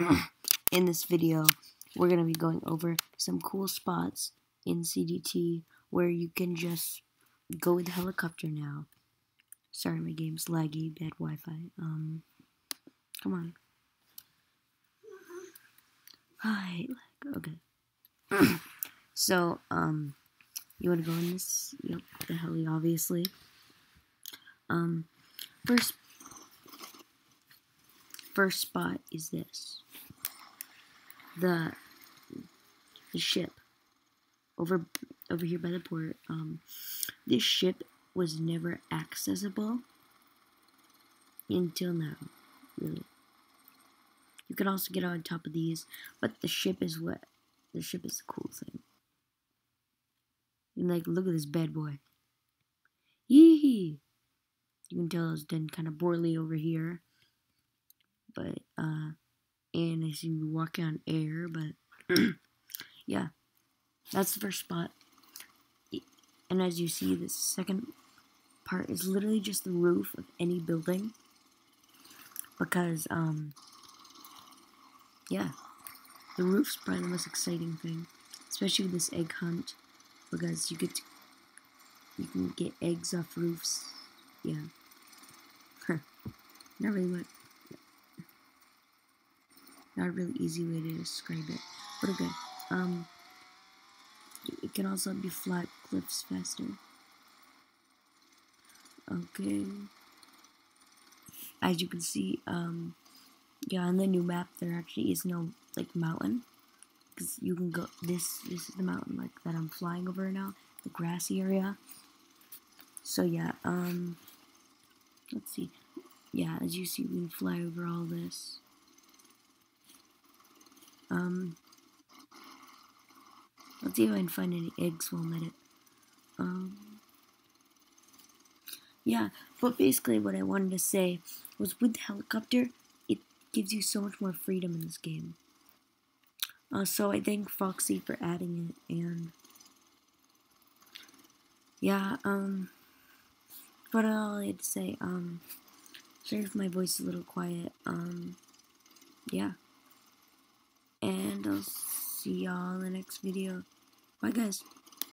in this video, we're going to be going over some cool spots in CDT where you can just go with the helicopter now. Sorry, my game's laggy, bad Wi-Fi. Um, come on. Hi, lag. okay. so, um, you want to go in this? Yep, the heli, obviously. Um, first, first spot is this. The, the ship over over here by the port. Um, this ship was never accessible until now. Really, you can also get on top of these, but the ship is what the ship is the cool thing. And like, look at this bad boy. Yee! You can tell it's done kind of poorly over here. But, uh, and I you walking on air, but, yeah. That's the first spot. And as you see, the second part is literally just the roof of any building. Because, um, yeah, the roof's probably the most exciting thing. Especially with this egg hunt. Because you get to, you can get eggs off roofs. Yeah. Not really what, not a really easy way to describe it. But okay. Um, it can also be flat cliffs faster. Okay. As you can see, um, yeah, on the new map there actually is no like mountain, because you can go. This this is the mountain like that I'm flying over now, the grassy area. So yeah, um, let's see. Yeah, as you see, we can fly over all this. Um, Let's see if I can find any eggs while I'm at it. Um, yeah, but basically what I wanted to say was with the helicopter, it gives you so much more freedom in this game. Uh, so I thank Foxy for adding it, and yeah, um, what all I had to say, um, sorry if my voice is a little quiet, um, yeah, and I'll see y'all in the next video. Bye, guys.